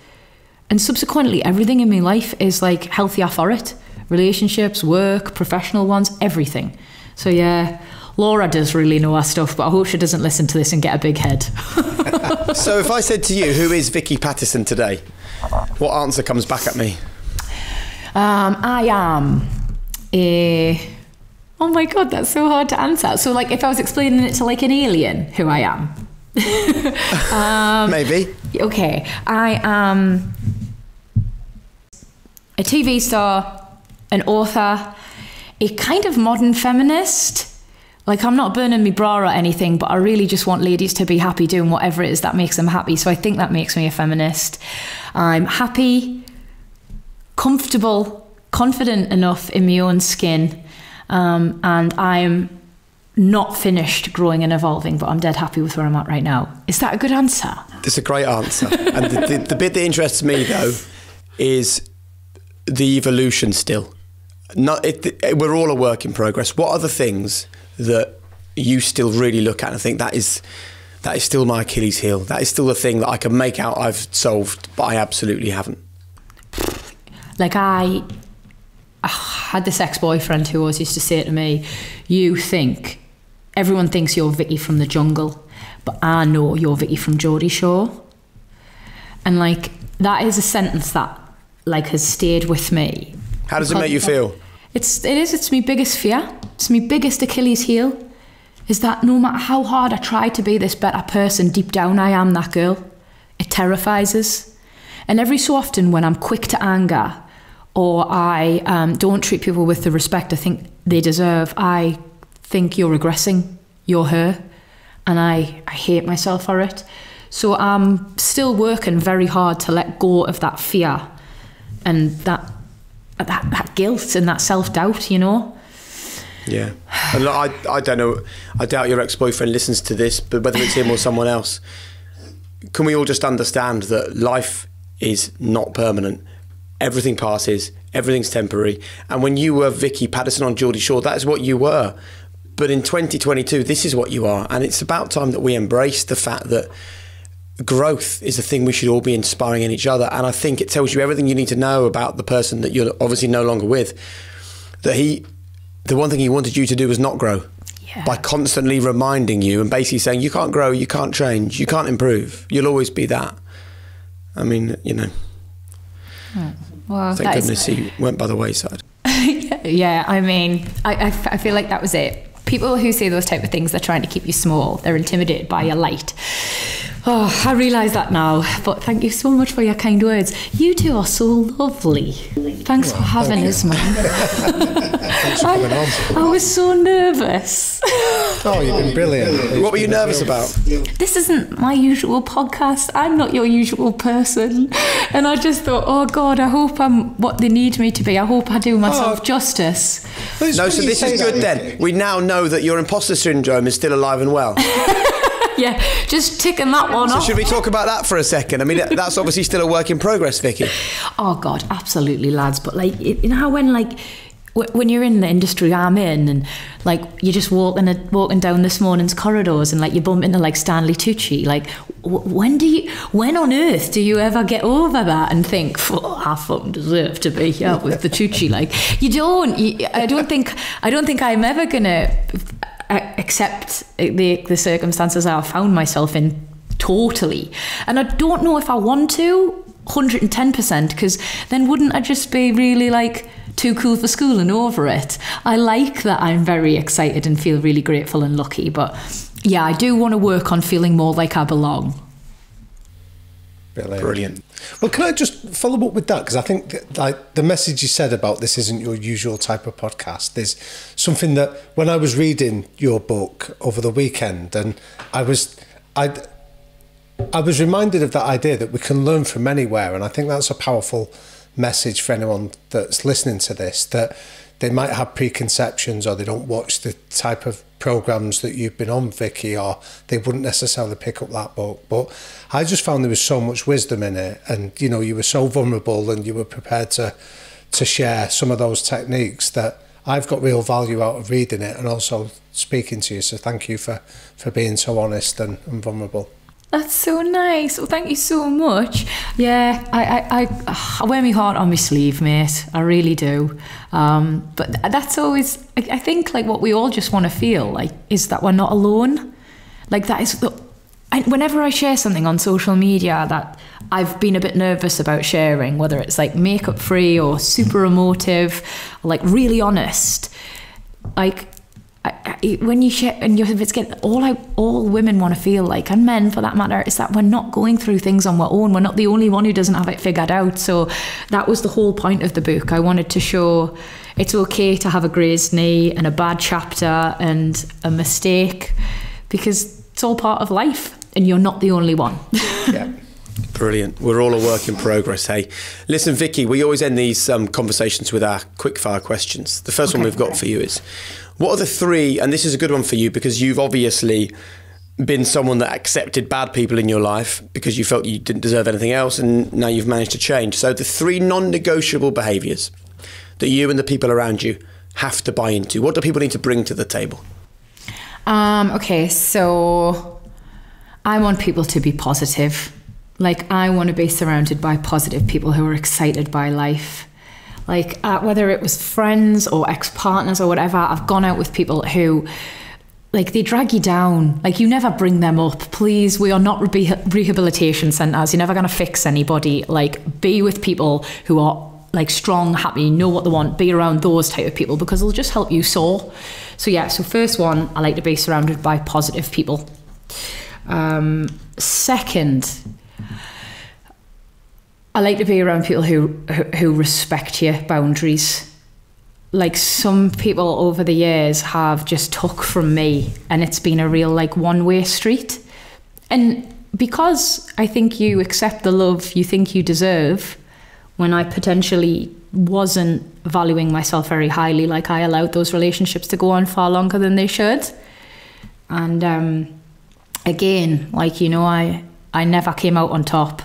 And subsequently, everything in my life is like healthier for it relationships, work, professional ones, everything. So, yeah, Laura does really know our stuff, but I hope she doesn't listen to this and get a big head. so if I said to you, who is Vicky Pattison today? What answer comes back at me? Um, I am a. Oh my god, that's so hard to answer. So, like, if I was explaining it to like an alien, who I am. um, Maybe. Okay, I am a TV star, an author, a kind of modern feminist like I'm not burning my bra or anything, but I really just want ladies to be happy doing whatever it is that makes them happy. So I think that makes me a feminist. I'm happy, comfortable, confident enough in my own skin, um, and I'm not finished growing and evolving, but I'm dead happy with where I'm at right now. Is that a good answer? It's a great answer. and the, the, the bit that interests me though is the evolution still. Not, it, it, we're all a work in progress. What are the things that you still really look at and think that is that is still my Achilles heel. That is still the thing that I can make out I've solved, but I absolutely haven't. Like I, had this ex-boyfriend who always used to say to me, "You think everyone thinks you're Vicky from the jungle, but I know you're Vicky from Geordie Shore." And like that is a sentence that like has stayed with me. How does it make you feel? It's it is it's my biggest fear. It's my biggest Achilles heel. Is that no matter how hard I try to be this better person, deep down I am that girl. It terrifies us. And every so often, when I'm quick to anger or I um, don't treat people with the respect I think they deserve, I think you're regressing. You're her. And I, I hate myself for it. So I'm still working very hard to let go of that fear and that that, that guilt and that self doubt, you know. Yeah, and I I don't know. I doubt your ex boyfriend listens to this, but whether it's him or someone else, can we all just understand that life is not permanent? Everything passes. Everything's temporary. And when you were Vicky Pattison on Geordie Shore, that is what you were. But in 2022, this is what you are. And it's about time that we embrace the fact that growth is the thing we should all be inspiring in each other. And I think it tells you everything you need to know about the person that you're obviously no longer with. That he, the one thing he wanted you to do was not grow. Yeah. By constantly reminding you and basically saying, you can't grow, you can't change, you can't improve, you'll always be that. I mean, you know. Hmm. Well, thank goodness is... he went by the wayside. yeah, I mean, I, I, I feel like that was it. People who say those type of things, they're trying to keep you small. They're intimidated by your light. Oh, I realise that now. But thank you so much for your kind words. You two are so lovely. Thanks well, for having thank us, man. Thanks for coming on. I was so nervous. Oh, you've been brilliant. What were you nervous about? This isn't my usual podcast. I'm not your usual person. And I just thought, oh God, I hope I'm what they need me to be. I hope I do myself oh. justice. No, so this is good then. We now know that your imposter syndrome is still alive and well. yeah, just ticking that one so off. should we talk about that for a second? I mean, that's obviously still a work in progress, Vicky. Oh God, absolutely, lads. But like, you know how when like when you're in the industry I'm in, and like you're just walking walking down this morning's corridors, and like you bump into like Stanley Tucci, like when do you, when on earth do you ever get over that and think, oh, I fucking deserve to be here with the Tucci? Like you don't. You, I don't think. I don't think I'm ever gonna Uh, accept the the circumstances I found myself in totally, and I don't know if I want to. 110% because then wouldn't I just be really like too cool for school and over it. I like that I'm very excited and feel really grateful and lucky, but yeah, I do want to work on feeling more like I belong. Brilliant. Brilliant. Well, can I just follow up with that because I think that, like the message you said about this isn't your usual type of podcast is something that when I was reading your book over the weekend and I was I I was reminded of that idea that we can learn from anywhere and I think that's a powerful message for anyone that's listening to this that they might have preconceptions or they don't watch the type of programs that you've been on Vicky or they wouldn't necessarily pick up that book. But I just found there was so much wisdom in it and you know you were so vulnerable and you were prepared to to share some of those techniques that I've got real value out of reading it and also speaking to you so thank you for for being so honest and, and vulnerable that's so nice. Well, thank you so much. Yeah, I, I, I, I wear my heart on my sleeve, mate. I really do. Um, but that's always, I, I think, like what we all just want to feel like is that we're not alone. Like that is the. I, whenever I share something on social media that I've been a bit nervous about sharing, whether it's like makeup free or super emotive, or like really honest, like when you share and you're it's get all I all women want to feel like and men for that matter is that we're not going through things on our own. We're not the only one who doesn't have it figured out. So that was the whole point of the book. I wanted to show it's okay to have a grazed knee and a bad chapter and a mistake because it's all part of life and you're not the only one yeah Brilliant. We're all a work in progress, hey. Listen, Vicky, we always end these um, conversations with our quick fire questions. The first okay. one we've got for you is what are the three, and this is a good one for you because you've obviously been someone that accepted bad people in your life because you felt you didn't deserve anything else, and now you've managed to change. So, the three non negotiable behaviors that you and the people around you have to buy into, what do people need to bring to the table? Um, okay, so I want people to be positive. Like, I want to be surrounded by positive people who are excited by life. Like uh, whether it was friends or ex-partners or whatever i've gone out with people who like they drag you down. Like you never bring them up. Please we are not re- rehabilitation centers. You're never going to fix anybody. Like be with people who are like strong happy know what they want. Be around those type of people because they'll just help you soar. So yeah so first one i like to be surrounded by positive people um, second I like to be around people who, who, respect your boundaries. Like some people over the years have just took from me, and it's been a real like one way street. And because I think you accept the love you think you deserve, when I potentially wasn't valuing myself very highly, like I allowed those relationships to go on far longer than they should. And um, again, like you know, I I never came out on top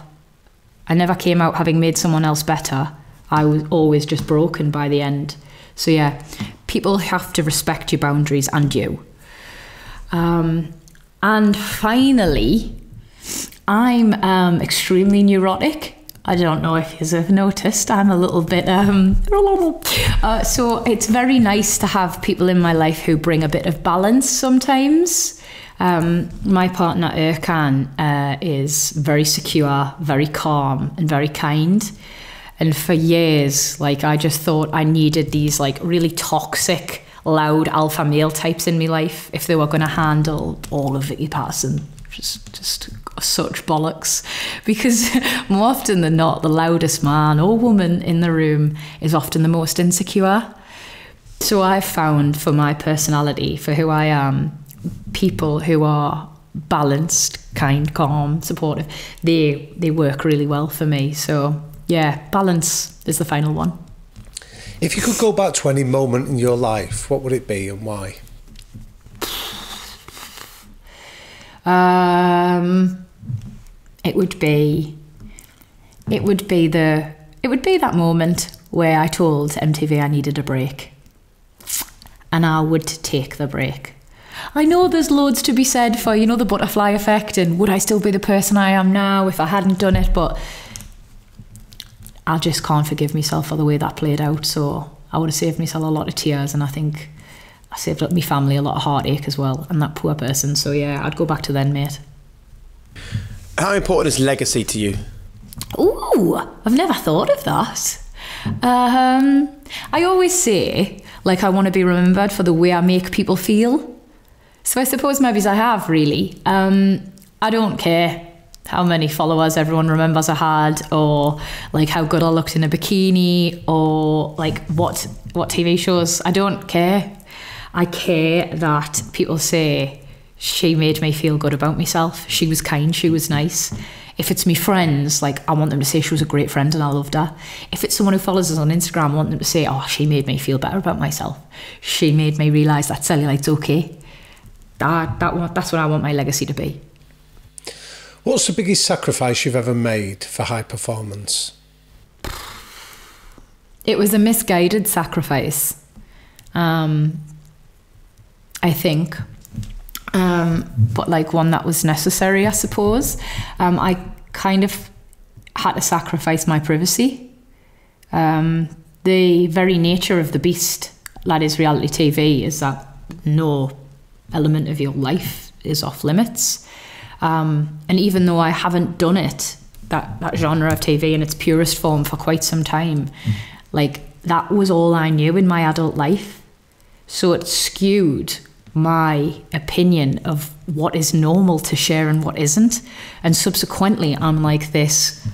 I never came out having made someone else better. I was always just broken by the end. So yeah, people have to respect your boundaries and you. Um, and finally, I'm um, extremely neurotic. I don't know if you've noticed, I'm a little bit. Um, uh, so it's very nice to have people in my life who bring a bit of balance sometimes. Um, my partner Ercan uh, is very secure, very calm, and very kind. And for years, like I just thought I needed these like really toxic, loud alpha male types in my life if they were going to handle all of Vicky Pattison. Just, just such bollocks. Because more often than not, the loudest man or woman in the room is often the most insecure. So I've found for my personality, for who I am, people who are balanced, kind, calm, supportive, they they work really well for me. So yeah, balance is the final one. If you could go back to any moment in your life, what would it be and why? Um, it would be, it would be the, it would be that moment where I told MTV I needed a break and I would take the break. I know there's loads to be said for, you know, the butterfly effect and would I still be the person I am now if I hadn't done it, but I just can't forgive myself for the way that played out. So I would have saved myself a lot of tears and I think I saved up my family a lot of heartache as well and that poor person. So yeah, I'd go back to then, mate. How important is legacy to you? Ooh, I've never thought of that. Um, I always say, like, I want to be remembered for the way I make people feel. So I suppose maybe I have, really. Um, I don't care how many followers everyone remembers I had, or like how good I looked in a bikini, or like what what TV shows. I don't care. I care that people say she made me feel good about myself. She was kind. She was nice. If it's me friends, like I want them to say she was a great friend and I loved her. If it's someone who follows us on Instagram, I want them to say, "Oh, she made me feel better about myself. She made me realise that cellulite's okay." That that that's what I want my legacy to be. What's the biggest sacrifice you've ever made for high performance? It was a misguided sacrifice. Um, I think. Um, but like one that was necessary, I suppose. Um, I kind of had to sacrifice my privacy. Um, the very nature of the beast that is reality TV is that no element of your life is off limits. Um, and even though I haven't done it, that, that genre of TV in its purest form for quite some time, mm. like that was all I knew in my adult life. So it skewed my opinion of what is normal to share and what isn't. And subsequently, I'm like this,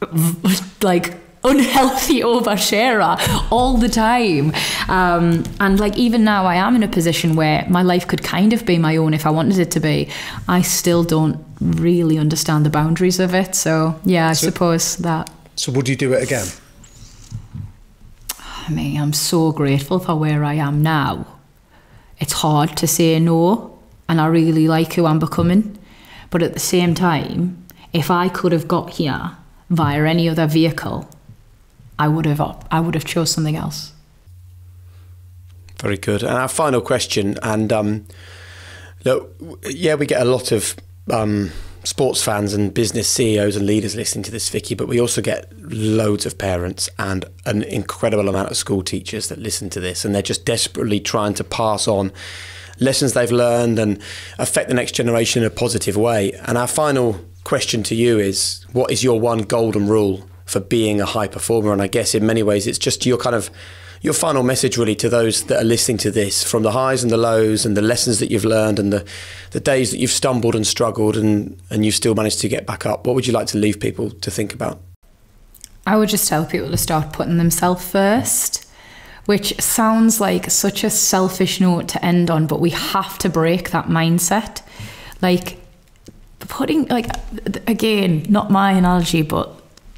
like unhealthy oversharer all the time. Um, and like even now, I am in a position where my life could kind of be my own if I wanted it to be. I still don't really understand the boundaries of it. So yeah, I so, suppose that. So would you do it again? I mean, I'm so grateful for where I am now. It's hard to say no, and I really like who I'm becoming. But at the same time, if I could have got here via any other vehicle, I would have I would have chose something else. Very good. And our final question, and um, look, yeah, we get a lot of um, sports fans and business CEOs and leaders listening to this, Vicky, but we also get loads of parents and an incredible amount of school teachers that listen to this, and they're just desperately trying to pass on lessons they've learned and affect the next generation in a positive way. And our final question to you is: What is your one golden rule for being a high performer. And I guess in many ways, it's just your kind of your final message really to those that are listening to this from the highs and the lows and the lessons that you've learned and the, the days that you've stumbled and struggled and, and you've still managed to get back up. What would you like to leave people to think about? I would just tell people to start putting themselves first, which sounds like such a selfish note to end on, but we have to break that mindset. Like, putting, like, again, not my analogy, but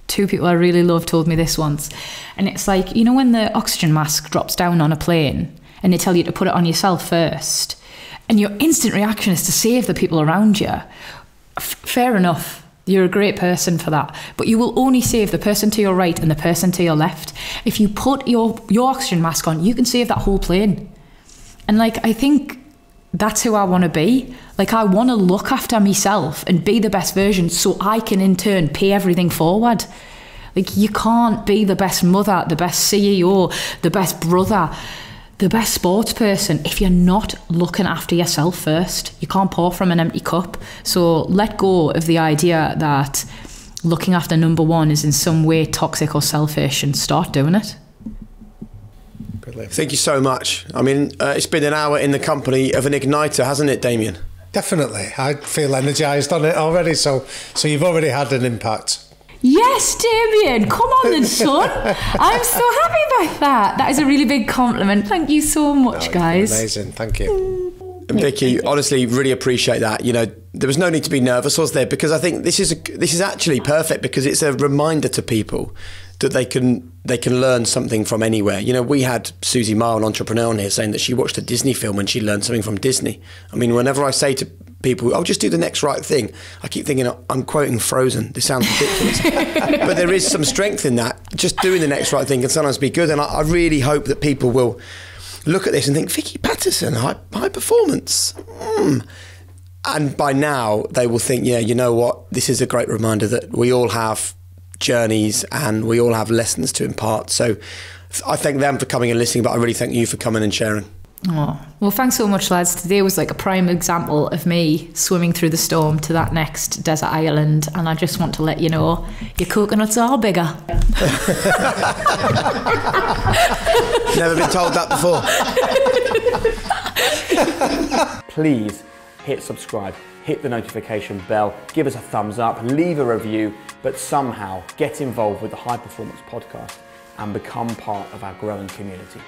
two people I really love told me this once. And it's like, you know, when the oxygen mask drops down on a plane and they tell you to put it on yourself first, and your instant reaction is to save the people around you. F- fair enough. You're a great person for that. But you will only save the person to your right and the person to your left. If you put your, your oxygen mask on, you can save that whole plane. And like, I think that's who I want to be. Like, I want to look after myself and be the best version so I can in turn pay everything forward. Like, you can't be the best mother, the best CEO, the best brother, the best sports person if you're not looking after yourself first. You can't pour from an empty cup. So, let go of the idea that looking after number one is in some way toxic or selfish and start doing it. Thank you so much. I mean, uh, it's been an hour in the company of an igniter, hasn't it, Damian? Definitely. I feel energised on it already. So, so you've already had an impact. Yes, Damian, come on then, son. I'm so happy about that. That is a really big compliment. Thank you so much, guys. Amazing. Thank you. And Vicky, honestly, really appreciate that. You know, there was no need to be nervous, was there? Because I think this is a, this is actually perfect because it's a reminder to people that they can they can learn something from anywhere. You know, we had Susie Ma, an entrepreneur, on here saying that she watched a Disney film and she learned something from Disney. I mean, whenever I say to people, "I'll just do the next right thing," I keep thinking I'm quoting Frozen. This sounds ridiculous, but there is some strength in that. Just doing the next right thing can sometimes be good, and I, I really hope that people will look at this and think, Vicky Pattison, high, high performance. Mm. And by now, they will think, yeah, you know what? This is a great reminder that we all have journeys and we all have lessons to impart. So I thank them for coming and listening, but I really thank you for coming and sharing. Oh, well, thanks so much, lads. Today was like a prime example of me swimming through the storm to that next desert island. And I just want to let you know your coconuts are bigger. Never been told that before. Please hit subscribe, hit the notification bell, give us a thumbs up, leave a review, but somehow get involved with the High Performance Podcast and become part of our growing community.